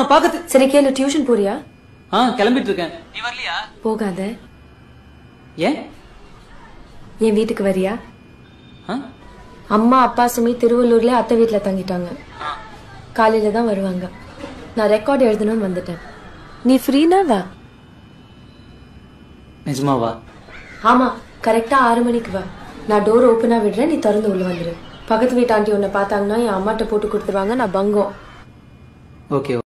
உன்னை பாக்கத்து சரி கேளு டியூஷன் போறியா? ஆ கிளம்பிட்டு இருக்கேன் நீ வரலையா? போகாத. ஏன்? என் வீட்டுக்கு வரியா? ஆ? அம்மா அப்பா சுமி திருவள்ளூர்ல அத்தை வீட்டுல தங்கிட்டாங்க. காலையில தான் வருவாங்க. நான் ரெக்கார்ட் எழுதணும்னு வந்துட்டேன். நீ ஃப்ரீனா வா. நிஜமாவா ஆமா கரெக்டா ஆறு மணிக்கு வா. நான் டோர் ஓப்பனா விடுறேன் நீ திறந்து உள்ள வந்துரு. பக்கத்து வீட்டு ஆண்டி உன்னை பார்த்தாங்கன்னா என் அம்மாட்ட போட்டு கொடுத்துருவாங்க நான் பங்கம். ஓகே